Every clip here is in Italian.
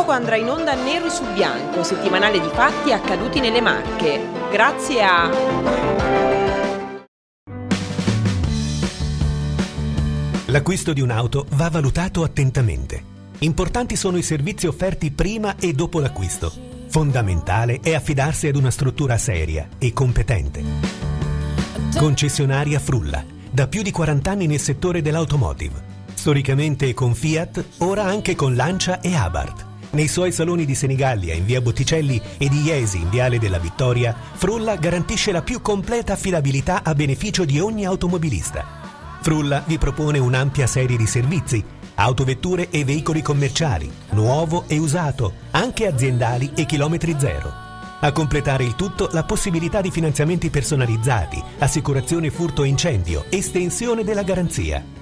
poco andrà in onda Nero su Bianco, settimanale di fatti accaduti nelle Marche. Grazie a... L'acquisto di un'auto va valutato attentamente. Importanti sono i servizi offerti prima e dopo l'acquisto. Fondamentale è affidarsi ad una struttura seria e competente. Concessionaria Frulla, da più di 40 anni nel settore dell'automotive. Storicamente con Fiat, ora anche con Lancia e Abarth. Nei suoi saloni di Senigallia in via Botticelli e di Iesi in viale della Vittoria, Frulla garantisce la più completa affidabilità a beneficio di ogni automobilista. Frulla vi propone un'ampia serie di servizi, autovetture e veicoli commerciali, nuovo e usato, anche aziendali e chilometri zero. A completare il tutto la possibilità di finanziamenti personalizzati, assicurazione furto e incendio, estensione della garanzia.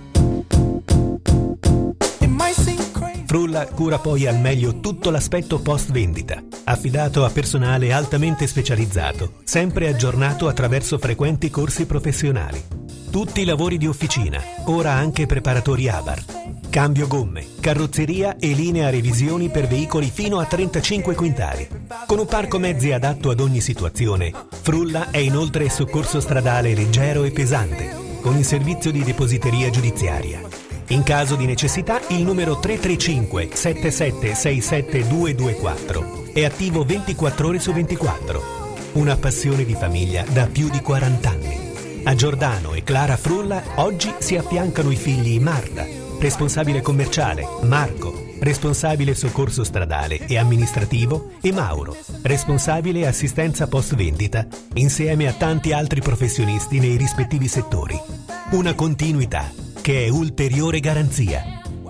Frulla cura poi al meglio tutto l'aspetto post vendita, affidato a personale altamente specializzato, sempre aggiornato attraverso frequenti corsi professionali. Tutti i lavori di officina, ora anche preparatori Abarth. Cambio gomme, carrozzeria e linea revisioni per veicoli fino a 35 quintali. Con un parco mezzi adatto ad ogni situazione, Frulla è inoltre soccorso stradale leggero e pesante, con il servizio di depositeria giudiziaria. In caso di necessità il numero 335 7767 224 è attivo 24 ore su 24. Una passione di famiglia da più di 40 anni. A Giordano e Clara Frulla oggi si affiancano i figli Marta, responsabile commerciale, Marco, responsabile soccorso stradale e amministrativo e Mauro, responsabile assistenza post vendita, insieme a tanti altri professionisti nei rispettivi settori. Una continuità che è ulteriore garanzia.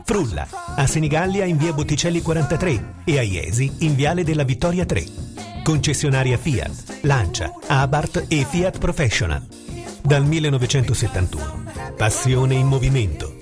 Frulla, a Senigallia in via Botticelli 43 e a Iesi in viale della Vittoria 3. Concessionaria Fiat, Lancia, Abarth e Fiat Professional. Dal 1971. Passione in movimento.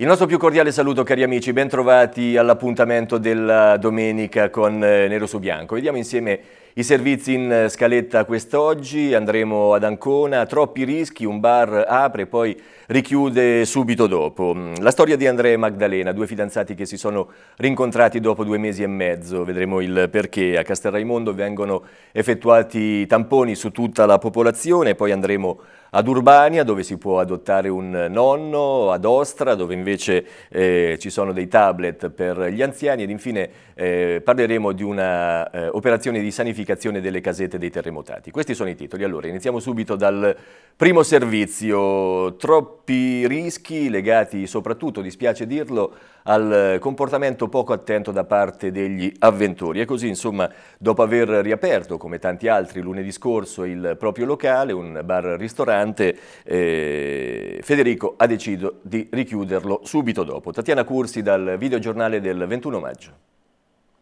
Il nostro più cordiale saluto cari amici, bentrovati all'appuntamento della domenica con eh, Nero su Bianco. Vediamo insieme i servizi in scaletta quest'oggi, andremo ad Ancona, troppi rischi, un bar apre e poi richiude subito dopo. La storia di Andrea e Magdalena, due fidanzati che si sono rincontrati dopo due mesi e mezzo, vedremo il perché. A Castelraimondo vengono effettuati tamponi su tutta la popolazione, poi andremo ad Urbania dove si può adottare un nonno, ad Ostra dove invece eh, ci sono dei tablet per gli anziani ed infine eh, parleremo di un'operazione eh, di sanificazione delle casette dei terremotati. Questi sono i titoli. Allora, iniziamo subito dal primo servizio. Troppi rischi legati soprattutto, dispiace dirlo, al comportamento poco attento da parte degli avventori. E così, insomma, dopo aver riaperto, come tanti altri, lunedì scorso il proprio locale, un bar-ristorante, eh, Federico ha deciso di richiuderlo subito dopo. Tatiana Cursi dal videogiornale del 21 maggio.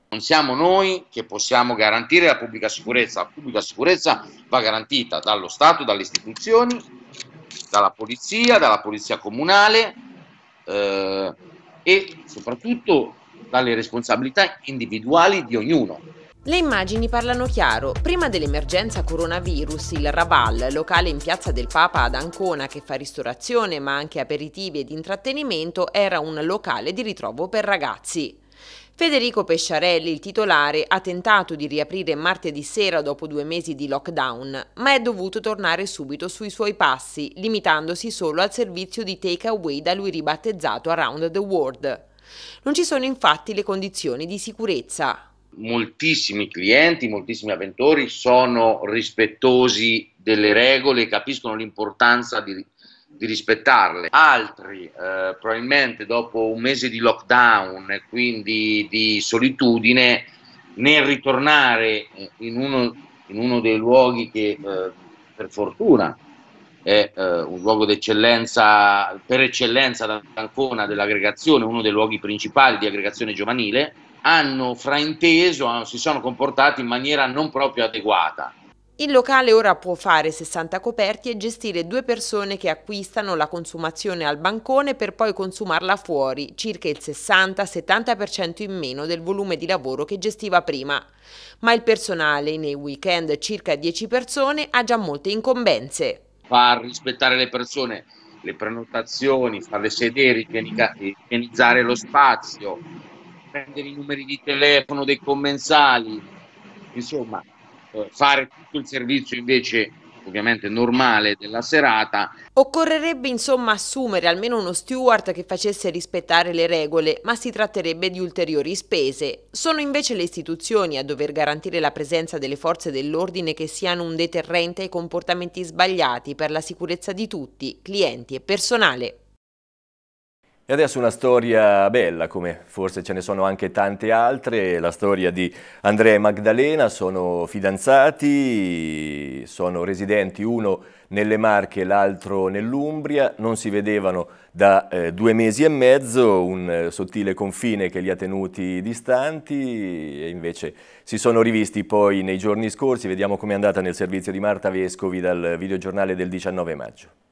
Non siamo noi che possiamo garantire la pubblica sicurezza, la pubblica sicurezza va garantita dallo Stato, dalle istituzioni, dalla polizia, dalla polizia comunale, eh, e soprattutto dalle responsabilità individuali di ognuno. Le immagini parlano chiaro. Prima dell'emergenza coronavirus, il Raval, locale in piazza del Papa ad Ancona che fa ristorazione ma anche aperitivi ed intrattenimento, era un locale di ritrovo per ragazzi. Federico Pesciarelli, il titolare, ha tentato di riaprire martedì sera dopo due mesi di lockdown, ma è dovuto tornare subito sui suoi passi, limitandosi solo al servizio di takeaway da lui ribattezzato Around the World. Non ci sono infatti le condizioni di sicurezza. Moltissimi clienti, moltissimi avventori sono rispettosi delle regole e capiscono l'importanza di di rispettarle. Altri, eh, probabilmente dopo un mese di lockdown e quindi di solitudine, nel ritornare in uno, in uno dei luoghi che eh, per fortuna è eh, un luogo d'eccellenza, per eccellenza da Ancona dell'aggregazione, uno dei luoghi principali di aggregazione giovanile, hanno frainteso, si sono comportati in maniera non proprio adeguata Il locale ora può fare 60 coperti e gestire due persone che acquistano la consumazione al bancone per poi consumarla fuori, circa il 60-70% in meno del volume di lavoro che gestiva prima. Ma il personale, nei weekend circa 10 persone, ha già molte incombenze. Far rispettare le persone, le prenotazioni, farle sedere, igienizzare lo spazio, prendere i numeri di telefono dei commensali, insomma fare tutto il servizio invece ovviamente normale della serata. Occorrerebbe insomma assumere almeno uno steward che facesse rispettare le regole, ma si tratterebbe di ulteriori spese. Sono invece le istituzioni a dover garantire la presenza delle forze dell'ordine che siano un deterrente ai comportamenti sbagliati per la sicurezza di tutti, clienti e personale. E adesso una storia bella, come forse ce ne sono anche tante altre, la storia di Andrea e Magdalena, sono fidanzati, sono residenti uno nelle Marche l'altro nell'Umbria, non si vedevano da eh, due mesi e mezzo, un eh, sottile confine che li ha tenuti distanti e invece si sono rivisti poi nei giorni scorsi, vediamo com'è andata nel servizio di Marta Vescovi dal videogiornale del 19 maggio.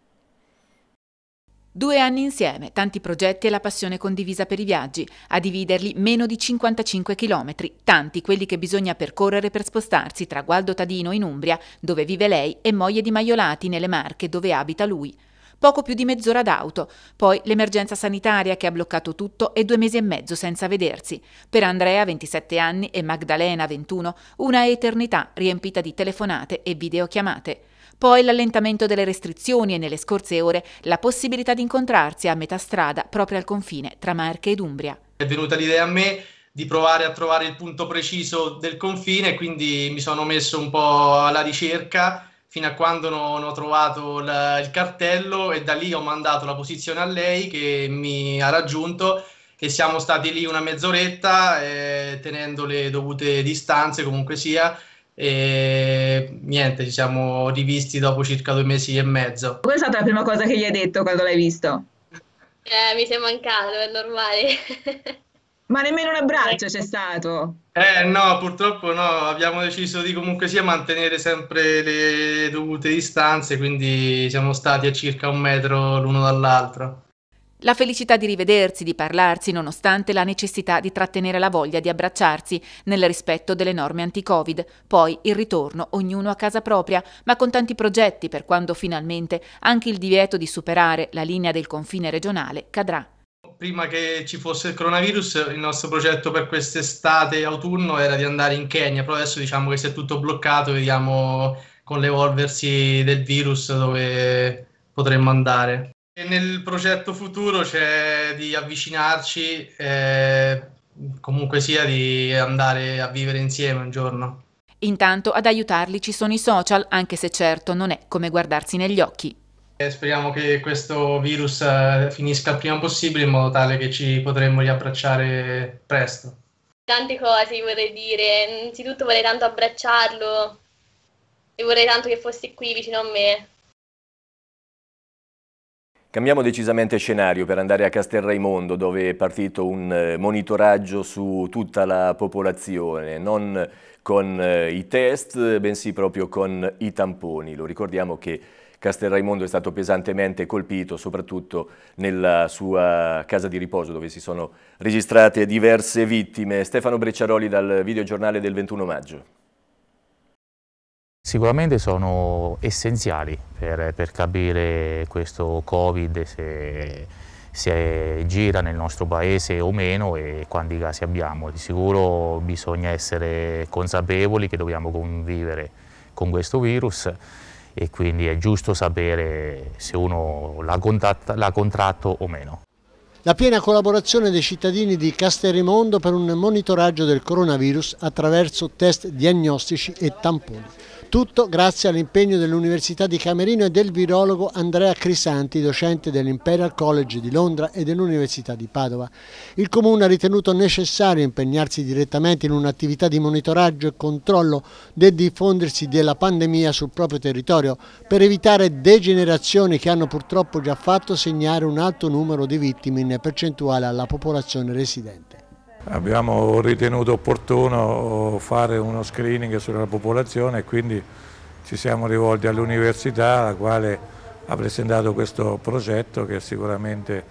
Due anni insieme, tanti progetti e la passione condivisa per i viaggi, a dividerli meno di 55 chilometri, tanti quelli che bisogna percorrere per spostarsi tra Gualdo Tadino in Umbria, dove vive lei, e Moglie di Maiolati nelle Marche, dove abita lui. Poco più di mezz'ora d'auto, poi l'emergenza sanitaria che ha bloccato tutto e due mesi e mezzo senza vedersi. Per Andrea, 27 anni, e Magdalena, 21, una eternità riempita di telefonate e videochiamate. Poi l'allentamento delle restrizioni e nelle scorse ore la possibilità di incontrarsi a metà strada proprio al confine tra Marche ed Umbria. È venuta l'idea a me di provare a trovare il punto preciso del confine, quindi mi sono messo un po' alla ricerca fino a quando non ho trovato la, il cartello e da lì ho mandato la posizione a lei che mi ha raggiunto che siamo stati lì una mezz'oretta eh, tenendo le dovute distanze comunque sia e niente, ci siamo rivisti dopo circa due mesi e mezzo. Qual è stata la prima cosa che gli hai detto quando l'hai visto? Eh, mi sei mancato, è normale. Ma nemmeno un abbraccio c'è stato? Eh no, purtroppo no, abbiamo deciso di comunque sia mantenere sempre le dovute distanze, quindi siamo stati a circa un metro l'uno dall'altro. La felicità di rivedersi, di parlarsi, nonostante la necessità di trattenere la voglia di abbracciarsi, nel rispetto delle norme anti-Covid. Poi il ritorno, ognuno a casa propria, ma con tanti progetti per quando finalmente anche il divieto di superare la linea del confine regionale cadrà. Prima che ci fosse il coronavirus, il nostro progetto per quest'estate e autunno era di andare in Kenya, però adesso diciamo che si è tutto bloccato, vediamo con l'evolversi del virus dove potremmo andare. Nel progetto futuro c'è di avvicinarci, eh, comunque sia di andare a vivere insieme un giorno. Intanto ad aiutarli ci sono i social, anche se certo non è come guardarsi negli occhi. Eh, speriamo che questo virus eh, finisca il prima possibile in modo tale che ci potremmo riabbracciare presto. Tante cose vorrei dire, innanzitutto vorrei tanto abbracciarlo e vorrei tanto che fosse qui vicino a me. Cambiamo decisamente scenario per andare a Castelraimondo dove è partito un eh, monitoraggio su tutta la popolazione, non con eh, i test bensì proprio con i tamponi. Lo ricordiamo che Castelraimondo è stato pesantemente colpito soprattutto nella sua casa di riposo dove si sono registrate diverse vittime. Stefano Brecciaroli dal videogiornale del 21 maggio. Sicuramente sono essenziali per, per capire questo Covid se, se, gira nel nostro paese o meno e quanti casi abbiamo. Di sicuro bisogna essere consapevoli che dobbiamo convivere con questo virus e quindi è giusto sapere se uno l'ha contratto o meno. La piena collaborazione dei cittadini di Castelrimondo per un monitoraggio del coronavirus attraverso test diagnostici e tamponi. Tutto grazie all'impegno dell'Università di Camerino e del virologo Andrea Crisanti, docente dell'Imperial College di Londra e dell'Università di Padova. Il Comune ha ritenuto necessario impegnarsi direttamente in un'attività di monitoraggio e controllo del diffondersi della pandemia sul proprio territorio per evitare degenerazioni che hanno purtroppo già fatto segnare un alto numero di vittime in percentuale alla popolazione residente. Abbiamo ritenuto opportuno fare uno screening sulla popolazione e quindi ci siamo rivolti all'università la quale ha presentato questo progetto che sicuramente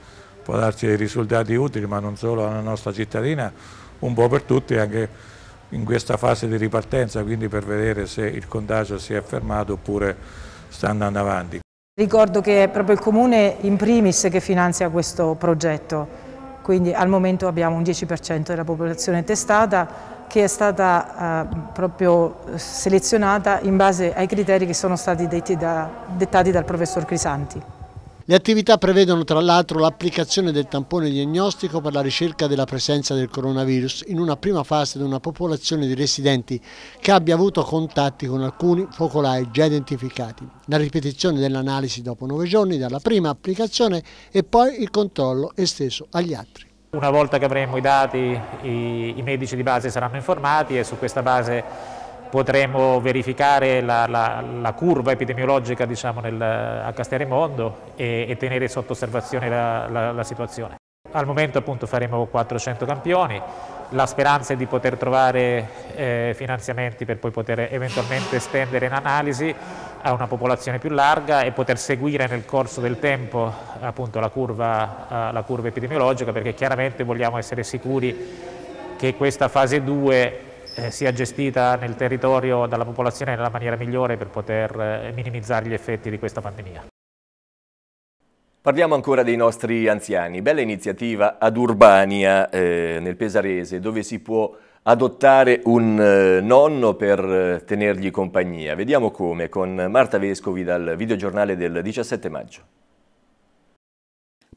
può darci dei risultati utili ma non solo alla nostra cittadina, un po' per tutti anche in questa fase di ripartenza, quindi per vedere se il contagio si è fermato oppure sta andando avanti. Ricordo che è proprio il Comune in primis che finanzia questo progetto, quindi al momento abbiamo un 10% della popolazione testata che è stata eh, proprio selezionata in base ai criteri che sono stati da, dettati dal professor Crisanti. Le attività prevedono tra l'altro l'applicazione del tampone diagnostico per la ricerca della presenza del coronavirus in una prima fase di una popolazione di residenti che abbia avuto contatti con alcuni focolai già identificati. La ripetizione dell'analisi dopo nove giorni dalla prima applicazione e poi il controllo esteso agli altri. Una volta che avremo i dati i, i medici di base saranno informati e su questa base potremo verificare la, la, la curva epidemiologica diciamo, nel, a Casterimondo e, e, tenere sotto osservazione la, la situazione. Al momento appunto faremo 400 campioni, la speranza è di poter trovare eh, finanziamenti per poi poter eventualmente estendere in analisi a una popolazione più larga e poter seguire nel corso del tempo appunto la curva, uh, la curva epidemiologica perché chiaramente vogliamo essere sicuri che questa fase 2 eh, sia gestita nel territorio dalla popolazione nella maniera migliore per poter eh, minimizzare gli effetti di questa pandemia. Parliamo ancora dei nostri anziani. Bella iniziativa ad Urbania, eh, nel Pesarese, dove si può adottare un eh, nonno per eh, tenergli compagnia. Vediamo come con Marta Vescovi dal videogiornale del 17 maggio.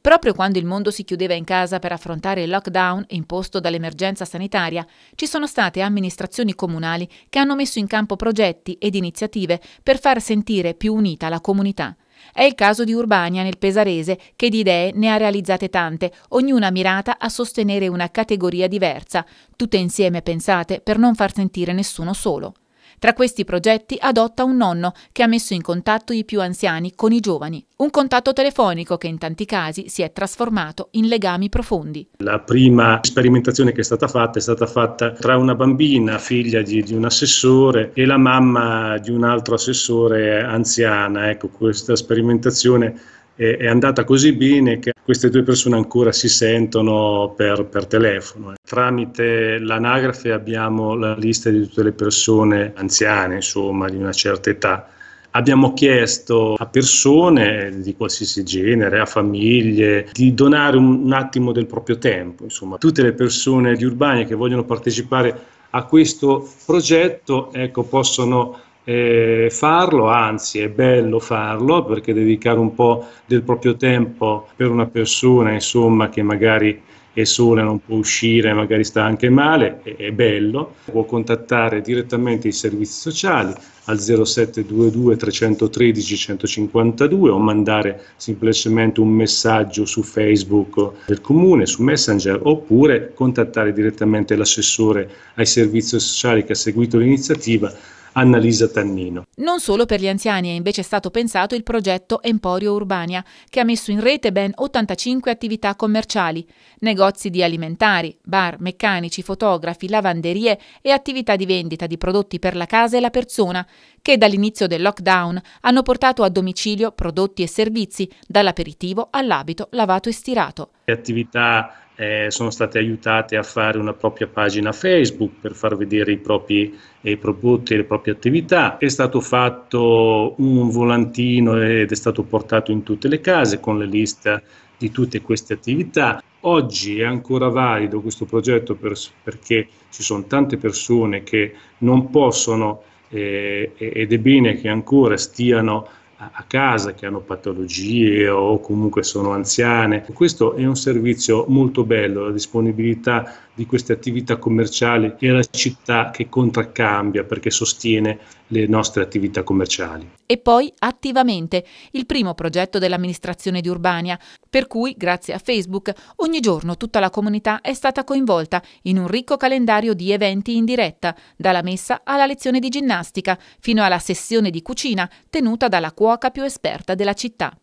Proprio quando il mondo si chiudeva in casa per affrontare il lockdown imposto dall'emergenza sanitaria, ci sono state amministrazioni comunali che hanno messo in campo progetti ed iniziative per far sentire più unita la comunità. È il caso di Urbania nel Pesarese, che di idee ne ha realizzate tante, ognuna mirata a sostenere una categoria diversa, tutte insieme pensate per non far sentire nessuno solo. Tra questi progetti adotta un nonno che ha messo in contatto i più anziani con i giovani, un contatto telefonico che in tanti casi si è trasformato in legami profondi. La prima sperimentazione che è stata fatta è stata fatta tra una bambina, figlia di, di un assessore, e la mamma di un altro assessore anziana. Ecco, questa sperimentazione è andata così bene che queste due persone ancora si sentono per, per telefono. Tramite l'anagrafe abbiamo la lista di tutte le persone anziane, insomma, di una certa età. Abbiamo chiesto a persone di qualsiasi genere, a famiglie, di donare un, un attimo del proprio tempo. Insomma, tutte le persone di Urbania che vogliono partecipare a questo progetto ecco, possono eh, farlo, anzi è bello farlo perché dedicare un po' del proprio tempo per una persona insomma che magari è sola, non può uscire, magari sta anche male, è, è bello, può contattare direttamente i servizi sociali al 0722 313 152 o mandare semplicemente un messaggio su Facebook del comune, su Messenger, oppure contattare direttamente l'assessore ai servizi sociali che ha seguito l'iniziativa Annalisa Tannino. Non solo per gli anziani è invece stato pensato il progetto Emporio Urbania, che ha messo in rete ben 85 attività commerciali, negozi di alimentari, bar, meccanici, fotografi, lavanderie e attività di vendita di prodotti per la casa e la persona, che dall'inizio del lockdown hanno portato a domicilio prodotti e servizi, dall'aperitivo all'abito lavato e stirato. Le attività eh, sono state aiutate a fare una propria pagina Facebook per far vedere i propri i prodotti e le proprie attività. È stato fatto un volantino ed è stato portato in tutte le case con la lista di tutte queste attività. Oggi è ancora valido questo progetto per, perché ci sono tante persone che non possono eh, ed è bene che ancora stiano a casa che hanno patologie o comunque sono anziane. Questo è un servizio molto bello, la disponibilità di queste attività commerciali e la città che contraccambia perché sostiene le nostre attività commerciali. E poi attivamente il primo progetto dell'amministrazione di Urbania, per cui grazie a Facebook ogni giorno tutta la comunità è stata coinvolta in un ricco calendario di eventi in diretta, dalla messa alla lezione di ginnastica fino alla sessione di cucina tenuta dalla cuoca più esperta della città.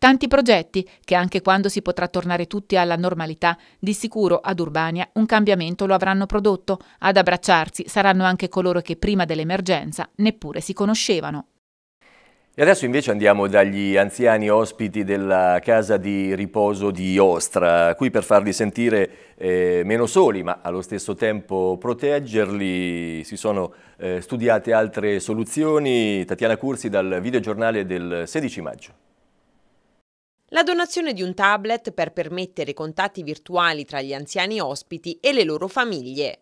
Tanti progetti che anche quando si potrà tornare tutti alla normalità, di sicuro ad Urbania un cambiamento lo avranno prodotto. Ad abbracciarsi saranno anche coloro che prima dell'emergenza neppure si conoscevano. E adesso invece andiamo dagli anziani ospiti della casa di riposo di Ostra, qui per farli sentire eh, meno soli ma allo stesso tempo proteggerli si sono eh, studiate altre soluzioni. Tatiana Cursi dal videogiornale del 16 maggio. La donazione di un tablet per permettere contatti virtuali tra gli anziani ospiti e le loro famiglie.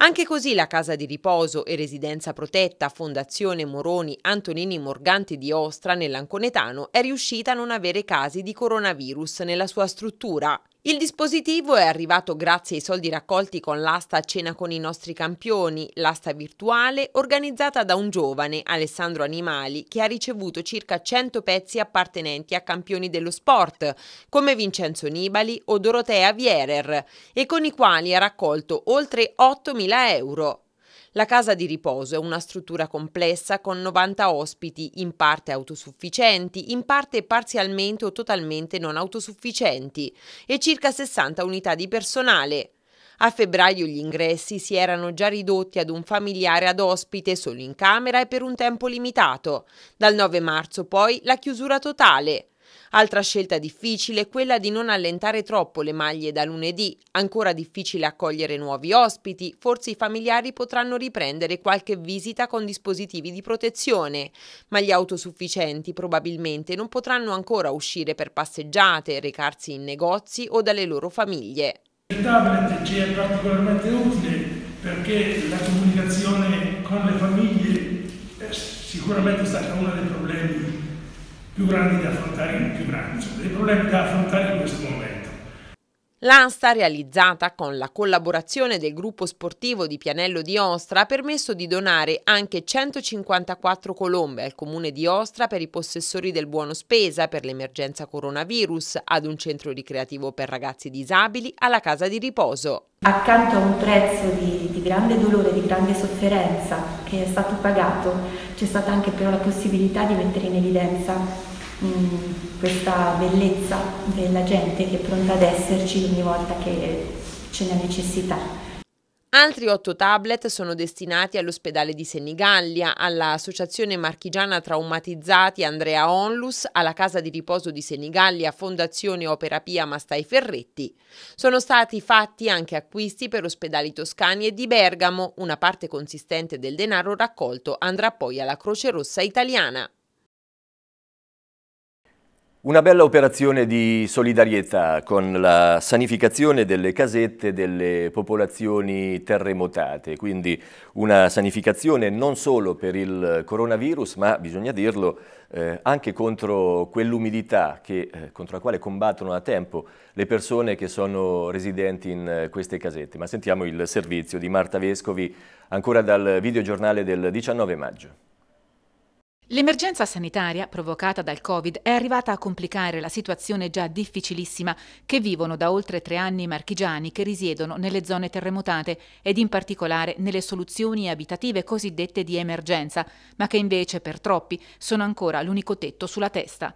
Anche così la casa di riposo e residenza protetta Fondazione Moroni Antonini Morganti di Ostra nell'Anconetano è riuscita a non avere casi di coronavirus nella sua struttura. Il dispositivo è arrivato grazie ai soldi raccolti con l'asta Cena con i nostri campioni, l'asta virtuale organizzata da un giovane, Alessandro Animali, che ha ricevuto circa 100 pezzi appartenenti a campioni dello sport, come Vincenzo Nibali o Dorotea Vierer, e con i quali ha raccolto oltre 8.000 euro. La casa di riposo è una struttura complessa con 90 ospiti, in parte autosufficienti, in parte parzialmente o totalmente non autosufficienti, e circa 60 unità di personale. A febbraio gli ingressi si erano già ridotti ad un familiare ad ospite solo in camera e per un tempo limitato. Dal 9 marzo poi la chiusura totale. Altra scelta difficile è quella di non allentare troppo le maglie da lunedì. Ancora difficile accogliere nuovi ospiti, forse i familiari potranno riprendere qualche visita con dispositivi di protezione, ma gli autosufficienti probabilmente non potranno ancora uscire per passeggiate, recarsi in negozi o dalle loro famiglie. Il tablet ci è particolarmente utile perché la comunicazione con le famiglie è sicuramente stata uno dei problemi più grandi da affrontare, più grandi, insomma, dei problemi da affrontare in questo momento. L'ANSTA, realizzata con la collaborazione del gruppo sportivo di Pianello di Ostra, ha permesso di donare anche 154 colombe al comune di Ostra per i possessori del buono spesa per l'emergenza coronavirus, ad un centro ricreativo per ragazzi disabili, alla casa di riposo. Accanto a un prezzo di, di grande dolore, di grande sofferenza che è stato pagato, c'è stata anche però la possibilità di mettere in evidenza questa bellezza della gente che è pronta ad esserci ogni volta che ce n'è necessità. Altri otto tablet sono destinati all'ospedale di Senigallia, all'Associazione Marchigiana Traumatizzati Andrea Onlus, alla Casa di Riposo di Senigallia, Fondazione Opera Pia Mastai Ferretti. Sono stati fatti anche acquisti per ospedali toscani e di Bergamo. Una parte consistente del denaro raccolto andrà poi alla Croce Rossa Italiana. Una bella operazione di solidarietà con la sanificazione delle casette delle popolazioni terremotate, quindi una sanificazione non solo per il coronavirus, ma bisogna dirlo eh, anche contro quell'umidità eh, contro la quale combattono da tempo le persone che sono residenti in eh, queste casette. Ma sentiamo il servizio di Marta Vescovi ancora dal videogiornale del 19 maggio. L'emergenza sanitaria provocata dal Covid è arrivata a complicare la situazione già difficilissima che vivono da oltre tre anni i marchigiani che risiedono nelle zone terremotate ed in particolare nelle soluzioni abitative cosiddette di emergenza, ma che invece per troppi sono ancora l'unico tetto sulla testa.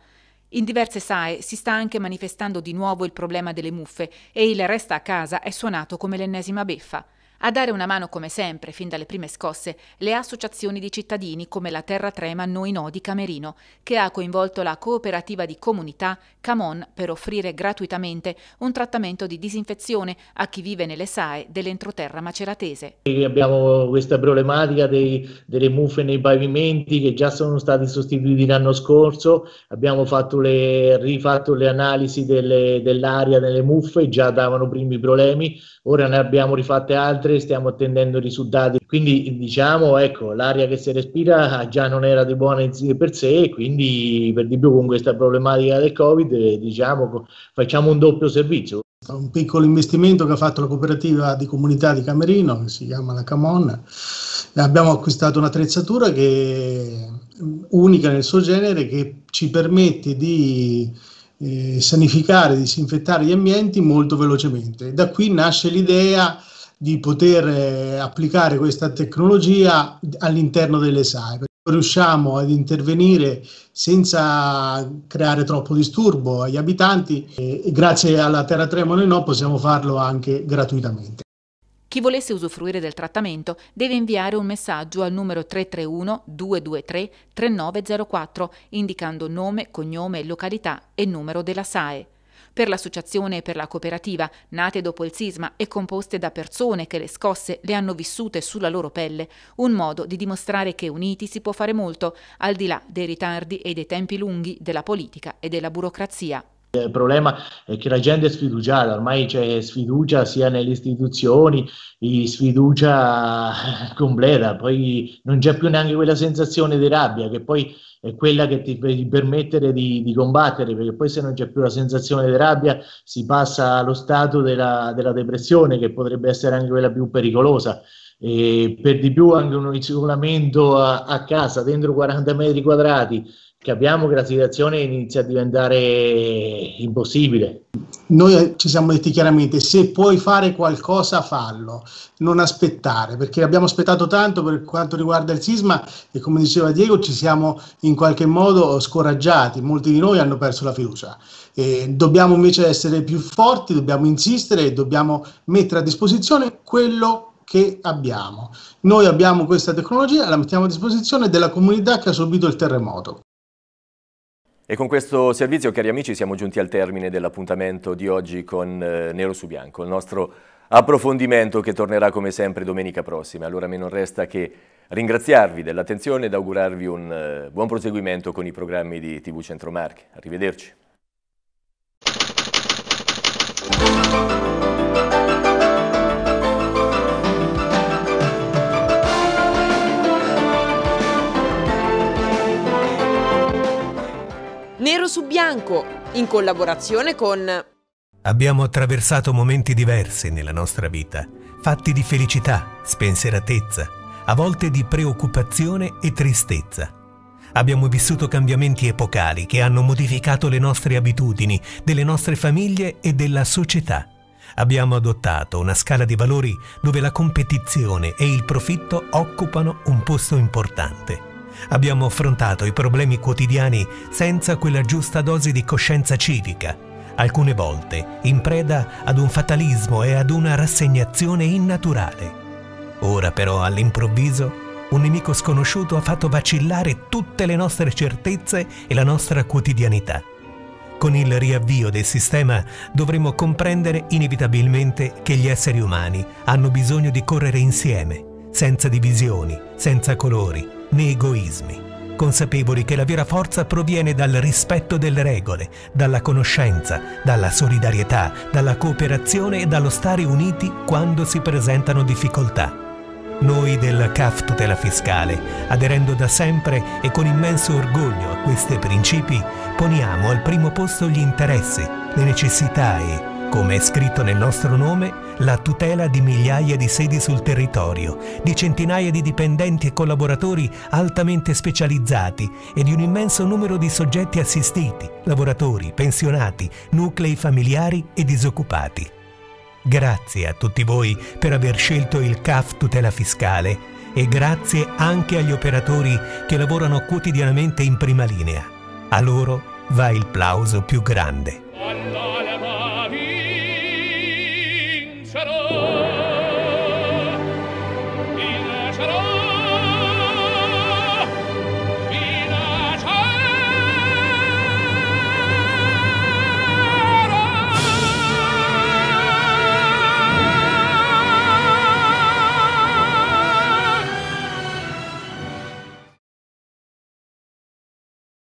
In diverse SAE si sta anche manifestando di nuovo il problema delle muffe e il resta a casa è suonato come l'ennesima beffa. A dare una mano come sempre, fin dalle prime scosse, le associazioni di cittadini come la Terra Trema Noi No di Camerino, che ha coinvolto la cooperativa di comunità Camon per offrire gratuitamente un trattamento di disinfezione a chi vive nelle SAE dell'entroterra maceratese. Abbiamo questa problematica dei, delle muffe nei pavimenti che già sono stati sostituiti l'anno scorso, abbiamo le, rifatto le analisi delle, dell'aria nelle muffe, già davano primi problemi, ora ne abbiamo rifatte altre altre stiamo attendendo risultati. Quindi diciamo, ecco, l'aria che si respira già non era di buona per sé, quindi per di più con questa problematica del Covid, diciamo, facciamo un doppio servizio. Un piccolo investimento che ha fatto la cooperativa di comunità di Camerino, che si chiama la Camon. Abbiamo acquistato un'attrezzatura che unica nel suo genere che ci permette di eh, sanificare, disinfettare gli ambienti molto velocemente. Da qui nasce l'idea di poter eh, applicare questa tecnologia all'interno delle SAE. Riusciamo ad intervenire senza creare troppo disturbo agli abitanti e grazie alla Terra Tremolo e No possiamo farlo anche gratuitamente. Chi volesse usufruire del trattamento deve inviare un messaggio al numero 331 223 3904 indicando nome, cognome, località e numero della SAE. Per l'associazione e per la cooperativa, nate dopo il sisma e composte da persone che le scosse le hanno vissute sulla loro pelle, un modo di dimostrare che uniti si può fare molto, al di là dei ritardi e dei tempi lunghi della politica e della burocrazia. Il problema è che la gente è sfiduciata, ormai c'è sfiducia sia nelle istituzioni, sfiducia completa, poi non c'è più neanche quella sensazione di rabbia che poi è quella che ti può permettere di, di, combattere, perché poi se non c'è più la sensazione di rabbia si passa allo stato della, della depressione che potrebbe essere anche quella più pericolosa. E per di più anche un isolamento a, a casa dentro 40 metri quadrati capiamo che la situazione inizia a diventare impossibile. Noi ci siamo detti chiaramente, se puoi fare qualcosa fallo, non aspettare, perché abbiamo aspettato tanto per quanto riguarda il sisma e come diceva Diego ci siamo in qualche modo scoraggiati, molti di noi hanno perso la fiducia. E dobbiamo invece essere più forti, dobbiamo insistere e dobbiamo mettere a disposizione quello che abbiamo. Noi abbiamo questa tecnologia, la mettiamo a disposizione della comunità che ha subito il terremoto. E con questo servizio, cari amici, siamo giunti al termine dell'appuntamento di oggi con eh, Nero su Bianco, il nostro approfondimento che tornerà come sempre domenica prossima. Allora a me non resta che ringraziarvi dell'attenzione ed augurarvi un eh, buon proseguimento con i programmi di TV Centro Marche. Arrivederci. Nero su bianco, in collaborazione con... Abbiamo attraversato momenti diversi nella nostra vita, fatti di felicità, spensieratezza, a volte di preoccupazione e tristezza. Abbiamo vissuto cambiamenti epocali che hanno modificato le nostre abitudini, delle nostre famiglie e della società. Abbiamo adottato una scala di valori dove la competizione e il profitto occupano un posto importante. Abbiamo affrontato i problemi quotidiani senza quella giusta dose di coscienza civica, alcune volte in preda ad un fatalismo e ad una rassegnazione innaturale. Ora però all'improvviso un nemico sconosciuto ha fatto vacillare tutte le nostre certezze e la nostra quotidianità. Con il riavvio del sistema dovremo comprendere inevitabilmente che gli esseri umani hanno bisogno di correre insieme, senza divisioni, senza colori, né egoismi, consapevoli che la vera forza proviene dal rispetto delle regole, dalla conoscenza, dalla solidarietà, dalla cooperazione e dallo stare uniti quando si presentano difficoltà. Noi del CAF Tutela Fiscale, aderendo da sempre e con immenso orgoglio a questi principi, poniamo al primo posto gli interessi, le necessità e, come è scritto nel nostro nome, la tutela di migliaia di sedi sul territorio, di centinaia di dipendenti e collaboratori altamente specializzati e di un immenso numero di soggetti assistiti, lavoratori, pensionati, nuclei familiari e disoccupati. Grazie a tutti voi per aver scelto il CAF Tutela Fiscale e grazie anche agli operatori che lavorano quotidianamente in prima linea. A loro va il plauso più grande.